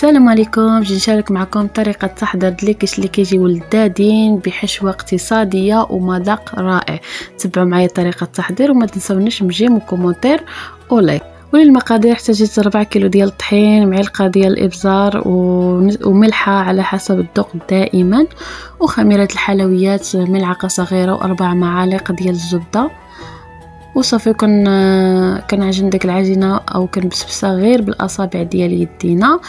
السلام عليكم جيت نشارك معكم طريقة تحضير د les quiches اللي كيجيو لذاذين بحشوة اقتصادية ومذاق رائع. تبعوا معايا طريقة التحضير وما تنسونيش من j'aime و commentaire و like وللمقادير احتاجيت 4 كيلو ديال الطحين معلقة ديال الابزار وملحة على حسب الذوق دائما وخميرة الحلويات ملعقة صغيرة وأربع معالق ديال الزبدة. وصافي كن كنعجن داك العجينة أو كنبسبسها غير بالأصابع ديال يدينا.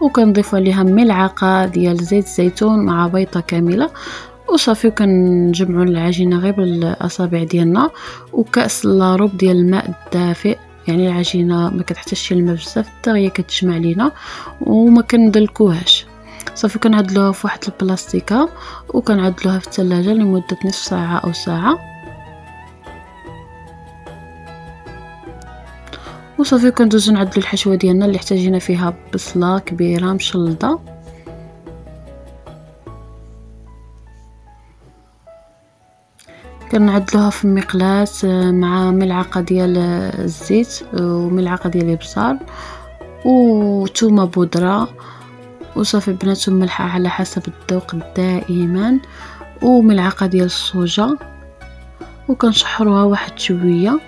وكنضيف عليها ملعقة ديال زيت الزيتون مع بيضة كاملة. وصافي كنجمعوا العجينة غير بالأصابع ديالنا وكأس لاروب ديال الماء الدافئ يعني العجينة ما كتحتاجش الماء بزاف حتى هي كتجمع لينا وما كندلكوهاش. صافي كنعدلوها في واحد البلاستيكة وكنعدلوها في الثلاجه لمدة نصف ساعة أو ساعة. وصافي كندوزو نعدلو الحشوة ديالنا اللي احتاجينا فيها بصلة كبيرة مشلضة. كنعدلوها في مقلاة مع ملعقة ديال الزيت وملعقة ديال الإبصار وثومه بودرة. وصافي البنات ملحة على حسب الذوق دائما وملعقة ديال الصوجة. وكنشحروها واحد شوية.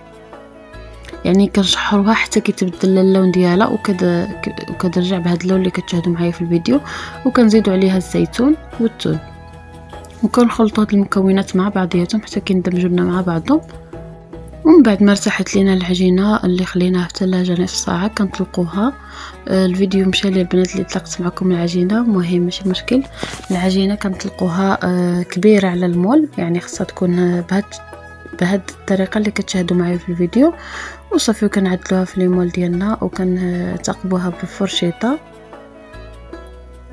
يعني كنشحروها حتى كيتبدل اللون ديالها وكد وكترجع بهذا اللون اللي كتشاهدوا معايا في الفيديو. وكنزيدوا عليها الزيتون والثوم وكنخلطوا هاد المكونات مع بعضياتهم حتى كيندمجوا لنا مع بعضهم. ومن بعد ما ارتاحت لينا العجينة اللي خليناها في الثلاجه نصف ساعه كنطلقوها. آه، الفيديو مشى لي البنات اللي طلقت معكم العجينة. مهم ماشي مشكل. العجينة كنطلقوها آه، كبيرة على المول يعني خاصها تكون بهاد بهاد الطريقة اللي كتشاهدوا معايا في الفيديو. وصافي كنعدلوها في المول ديالنا وكنثقبوها بالفرشيطة.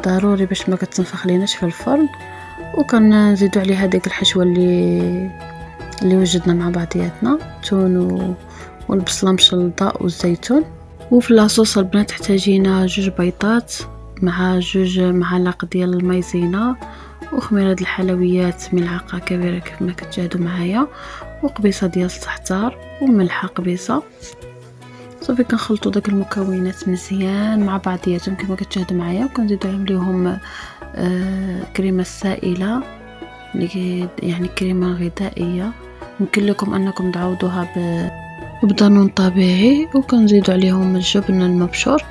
ضروري باش ما كتنفخ ليناش في الفرن. وكنزيدوا عليها ديك الحشوة اللي اللي وجدنا مع بعضياتنا التون والبصلة مشلطة والزيتون. وفي لاصوص البنات تحتاجينا جوج بيضات مع جوج معالق ديال المايزينا. وخميره الحلويات ملعقة كبيرة كيف ما كتشاهدوا معايا وقبيصة ديال الزعتر وملحة قبيصة. صافي كنخلطوا داك المكونات مزيان مع بعضياتهم كما كتشاهدوا معايا وكنزيدوا عليهم آه كريمة سائلة اللي يعني كريمة غذائية. يمكن لكم أنكم تعوضوها بضانون طبيعي وكنزيدوا عليهم الجبن المبشور.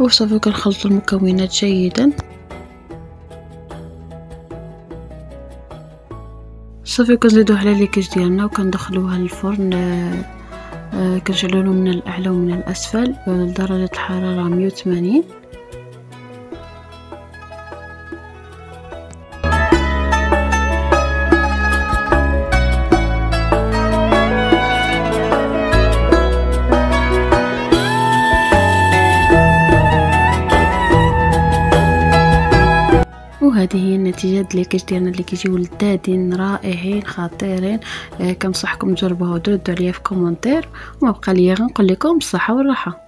وصافي كنخلطوا المكونات جيدا. صافي كنزيدوه على ليكيج ديالنا وكندخلوها للفرن آه، كنشعلوه من الأعلى ومن الأسفل لدرجة الحرارة 180 وهذه هي النتيجه ديال ديالنا اللي كيجيو لذاذين رائعين خطيرين. آه كنصحكم تجربوها وتردوا عليا في كومنتير وما بقى ليا غنقول لكم بالصحة والراحة.